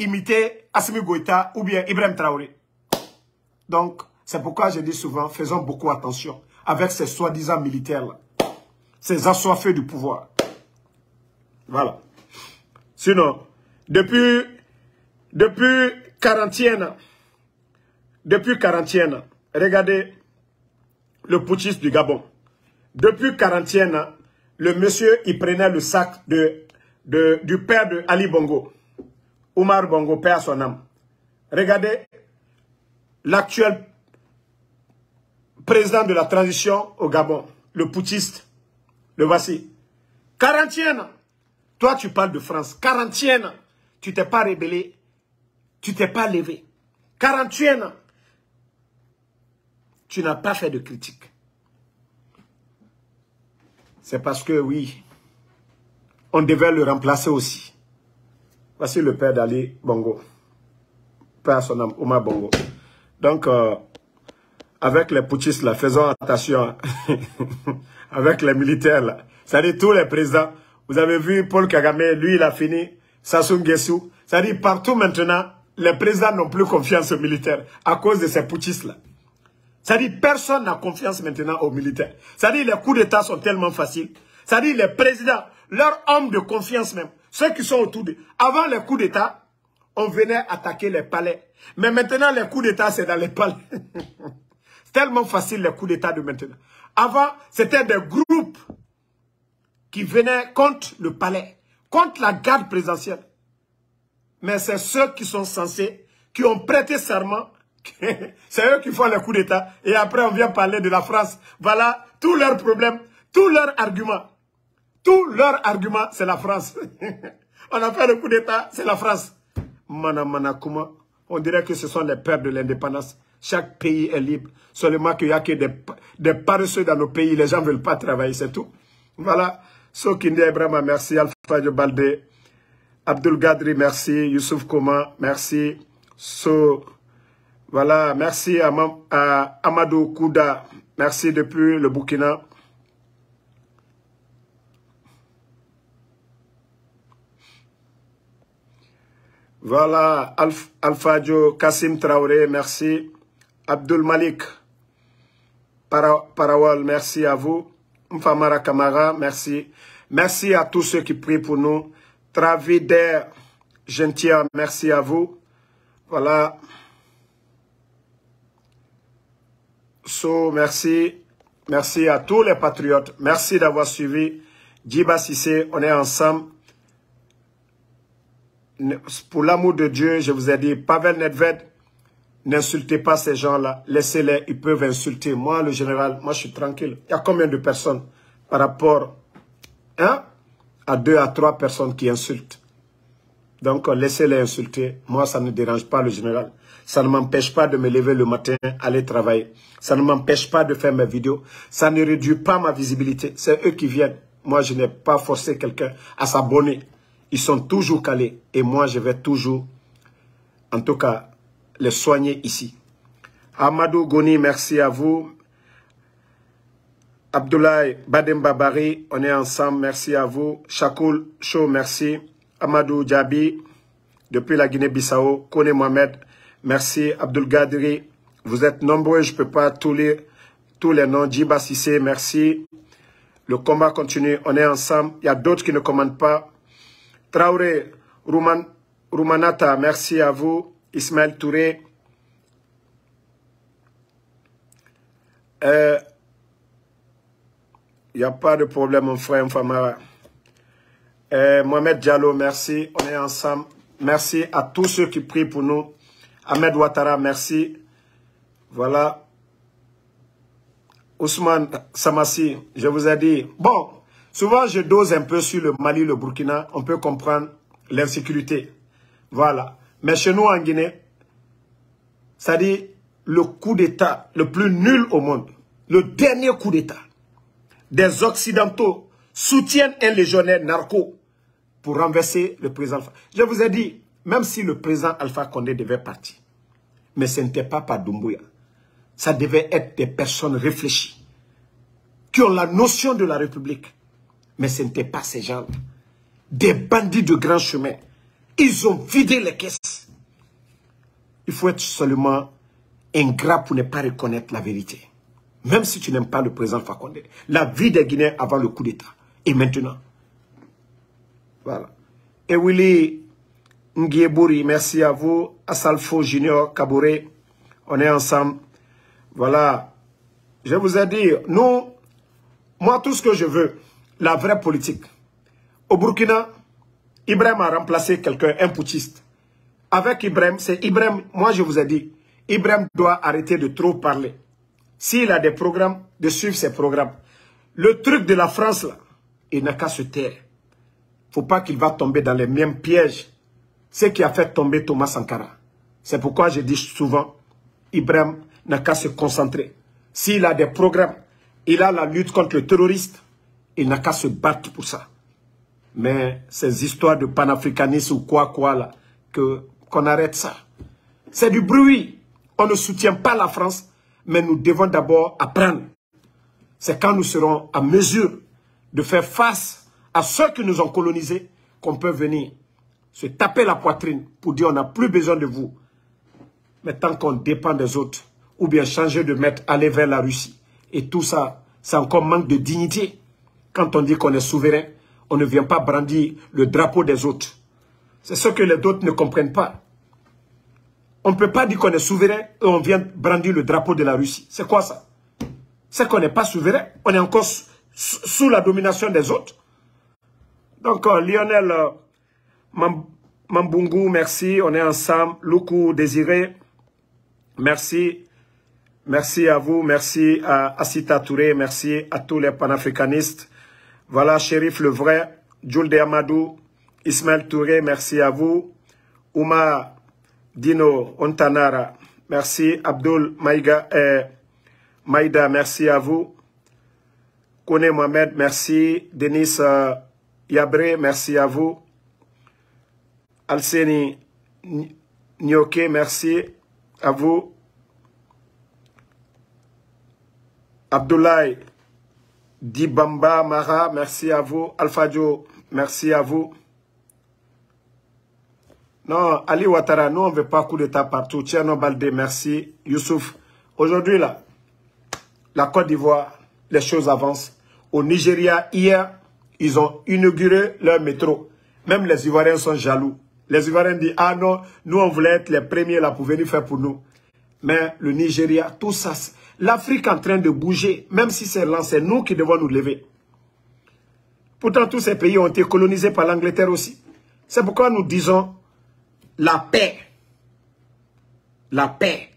imiter Assimi Goïta ou bien Ibrahim Traoré. Donc, c'est pourquoi je dis souvent, faisons beaucoup attention avec ces soi-disant militaires-là. Ces assoiffés du pouvoir. Voilà. Sinon, depuis, depuis 40 ans, depuis 40 ans, regardez le putschiste du Gabon. Depuis 40 ans, le monsieur, il prenait le sac de, de, du père de Ali Bongo. Omar Bongo, père son âme. Regardez l'actuel président de la transition au Gabon, le putschiste, le voici. 41 ans. Toi, tu parles de France. 41 ans. Tu t'es pas rébellé. Tu t'es pas levé. 41 ans. Tu n'as pas fait de critique. C'est parce que, oui, on devait le remplacer aussi. Voici le père d'Ali Bongo. Père son nom, Omar Bongo. Donc, euh, avec les putschistes, là, faisons attention. avec les militaires, là. C'est-à-dire tous les présidents. Vous avez vu Paul Kagame, lui, il a fini. Sassou Nguesso. C'est-à-dire partout maintenant, les présidents n'ont plus confiance aux militaires à cause de ces putschistes-là. C'est-à-dire personne n'a confiance maintenant aux militaires. C'est-à-dire les coups d'État sont tellement faciles. C'est-à-dire les présidents, leurs hommes de confiance même, ceux qui sont autour de... Avant les coups d'État, on venait attaquer les palais. Mais maintenant, les coups d'État, c'est dans les palais. c'est tellement facile, les coups d'État de maintenant. Avant, c'était des groupes qui venaient contre le palais, contre la garde présidentielle. Mais c'est ceux qui sont censés, qui ont prêté serment, c'est eux qui font les coups d'État. Et après, on vient parler de la France. Voilà tous leurs problèmes, tous leurs arguments. Tout leur argument, c'est la France. On a fait le coup d'État, c'est la France. On dirait que ce sont les pères de l'indépendance. Chaque pays est libre. Seulement qu'il n'y a que des, des, paresseux dans nos pays. Les gens ne veulent pas travailler, c'est tout. Voilà. Sokinde Ibrahima, merci. Alpha Balde. Abdul Gadri, merci. Youssouf Koma, merci. So, voilà, merci à, à Amadou Kouda. Merci depuis le Burkina. Voilà, Alf, Alpha Kassim Traoré, merci. Abdul Malik Para, Parawal, merci à vous. Mfamara Kamara, merci. Merci à tous ceux qui prient pour nous. Travider Gentia, merci à vous. Voilà. So, merci. Merci à tous les patriotes. Merci d'avoir suivi. Djiba Sissé, on est ensemble pour l'amour de Dieu, je vous ai dit, Pavel Nedved, n'insultez pas ces gens-là. Laissez-les, ils peuvent insulter. Moi, le général, moi, je suis tranquille. Il y a combien de personnes par rapport hein, à deux à trois personnes qui insultent? Donc, laissez-les insulter. Moi, ça ne dérange pas le général. Ça ne m'empêche pas de me lever le matin, aller travailler. Ça ne m'empêche pas de faire mes vidéos. Ça ne réduit pas ma visibilité. C'est eux qui viennent. Moi, je n'ai pas forcé quelqu'un à s'abonner. Ils sont toujours calés. Et moi, je vais toujours, en tout cas, les soigner ici. Amadou Goni, merci à vous. Abdoulaye Badem Babari, on est ensemble, merci à vous. Chakoul Chou, merci. Amadou Djabi, depuis la Guinée-Bissau. Kone Mohamed, merci. Abdul Gadri, vous êtes nombreux, je ne peux pas tous lire tous les noms. Djiba Sissé, merci. Le combat continue, on est ensemble. Il y a d'autres qui ne commandent pas. Traoré, Rouman, Roumanata, merci à vous. Ismaël Touré. Euh, il n'y a pas de problème, mon frère Mfamara. Euh, Mohamed Diallo, merci. On est ensemble. Merci à tous ceux qui prient pour nous. Ahmed Ouattara, merci. Voilà. Ousmane Samassi, je vous ai dit. Bon, souvent je dose un peu sur le Mali, le Burkina. On peut comprendre l'insécurité. Voilà. Mais chez nous en Guinée, ça dit le coup d'État le plus nul au monde. Le dernier coup d'État des Occidentaux soutiennent un légionnaire narco pour renverser le président Alpha. Je vous ai dit, même si le président Alpha Condé devait partir, mais ce n'était pas par Doumbouya. Ça devait être des personnes réfléchies, qui ont la notion de la République. Mais ce n'était pas ces gens-là. Des bandits de grand chemin. Ils ont vidé les caisses. Il faut être seulement ingrat pour ne pas reconnaître la vérité. Même si tu n'aimes pas le président Fakonde. La vie des Guinéens avant le coup d'État. Et maintenant. Voilà. Et Willy Nguiebouri, merci à vous. Asalfo Junior Kabouré, on est ensemble. Voilà. Je vous ai dit, nous, moi, tout ce que je veux, la vraie politique. Au Burkina, Ibrahim a remplacé quelqu'un, un putschiste. Avec Ibrahim, c'est Ibrahim, moi je vous ai dit, Ibrahim doit arrêter de trop parler. S'il a des programmes, de suivre ses programmes. Le truc de la France, là, il n'a qu'à se taire. faut pas qu'il va tomber dans les mêmes pièges. Ce qui a fait tomber Thomas Sankara. C'est pourquoi je dis souvent, Ibrahim n'a qu'à se concentrer. S'il a des programmes, il a la lutte contre le terroriste, il n'a qu'à se battre pour ça. Mais ces histoires de panafricanisme ou quoi, quoi, là, qu'on arrête ça. C'est du bruit. On ne soutient pas la France, mais nous devons d'abord apprendre. C'est quand nous serons à mesure de faire face à ceux qui nous ont colonisés qu'on peut venir se taper la poitrine pour dire on n'a plus besoin de vous. Mais tant qu'on dépend des autres, ou bien changer de maître, aller vers la Russie, et tout ça, c'est encore manque de dignité. Quand on dit qu'on est souverain, on ne vient pas brandir le drapeau des autres. C'est ce que les autres ne comprennent pas. On ne peut pas dire qu'on est souverain et on vient brandir le drapeau de la Russie. C'est quoi ça? C'est qu'on n'est pas souverain. On est encore sous la domination des autres. Donc, euh, Lionel euh, Mambungu, merci. On est ensemble. Loukou Désiré, merci. Merci à vous. Merci à Asita Touré. Merci à tous les panafricanistes. Voilà, Shérif le vrai. Jules Amadou. Ismaël Touré, merci à vous. Ouma Dino Ontanara, merci. Abdul Maïga, eh, Maïda, merci à vous. Kone Mohamed, merci. Denis euh, Yabré, merci à vous. Alseni Nyoke, merci à vous. Abdoulaye Dibamba Mara, merci à vous. Alpha merci à vous. Non, Ali Ouattara, nous, on ne veut pas coup d'État partout. Tierno Baldé, merci. Youssouf, aujourd'hui, là, la Côte d'Ivoire, les choses avancent. Au Nigeria, hier, ils ont inauguré leur métro. Même les Ivoiriens sont jaloux. Les Ivoiriens disent, ah non, nous, on voulait être les premiers là pour venir faire pour nous. Mais le Nigeria, tout ça, l'Afrique en train de bouger, même si c'est lent, c'est nous qui devons nous lever. Pourtant, tous ces pays ont été colonisés par l'Angleterre aussi. C'est pourquoi nous disons, la paix. La paix.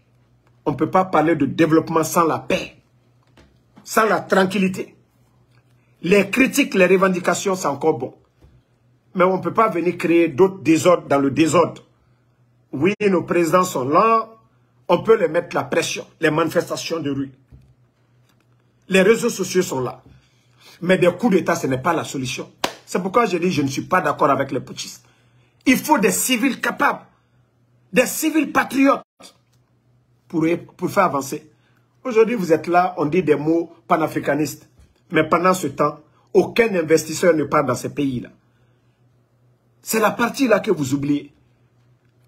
On ne peut pas parler de développement sans la paix. Sans la tranquillité. Les critiques, les revendications, c'est encore bon. Mais on ne peut pas venir créer d'autres désordres dans le désordre. Oui, nos présidents sont là. On peut les mettre la pression, les manifestations de rue. Les réseaux sociaux sont là. Mais des coups d'État, ce n'est pas la solution. C'est pourquoi je dis je ne suis pas d'accord avec les putschistes. Il faut des civils capables, des civils patriotes pour, faire avancer. Aujourd'hui, vous êtes là, on dit des mots panafricanistes. Mais pendant ce temps, aucun investisseur ne part dans ces pays-là. C'est la partie là que vous oubliez.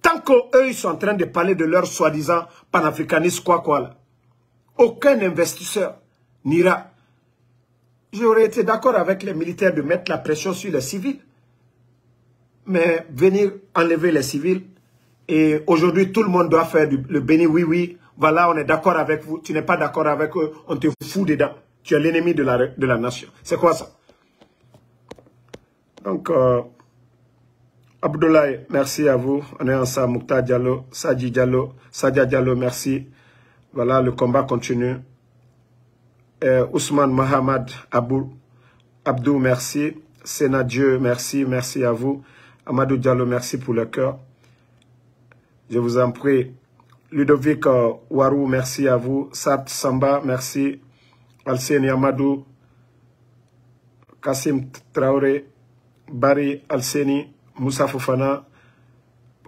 Tant qu'eux, ils sont en train de parler de leur soi-disant panafricanisme, quoi, quoi, là, aucun investisseur n'ira. J'aurais été d'accord avec les militaires de mettre la pression sur les civils. Mais venir enlever les civils, et aujourd'hui, tout le monde doit faire le béni, oui, oui, voilà, on est d'accord avec vous, tu n'es pas d'accord avec eux, on te fout dedans. Tu es l'ennemi de la, de la nation. C'est quoi ça? Donc, euh, Abdoulaye, merci à vous. On est ensemble. Moukta Diallo, Sadji Diallo, Sadia Diallo, merci. Voilà, le combat continue. Euh, Ousmane Mohamed Abou, Abdou, merci. Sénat Dieu, merci. Merci à vous. Amadou Diallo, merci pour le cœur. Je vous en prie. Ludovic euh, Warou, merci à vous. Sat Samba, merci. Alseni Amadou. Kassim Traoré. Bari Alseni. Moussa Fofana.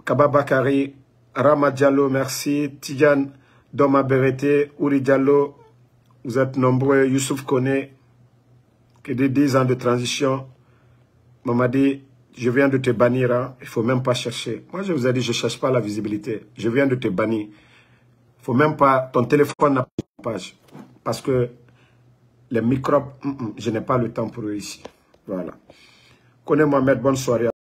Kaba Bakari. Rama Diallo, merci. Tijan Doma Berete. Uri Diallo. Vous êtes nombreux. Youssouf Kone. Que des 10 ans de transition. Mamadi je viens de te bannir, hein. il ne faut même pas chercher. Moi, je vous ai dit, je ne cherche pas la visibilité. Je viens de te bannir. Il ne faut même pas, ton téléphone n'a pas de page. Parce que les microbes, mm, mm, je n'ai pas le temps pour eux ici. Voilà. Connais Mohamed, bonne soirée.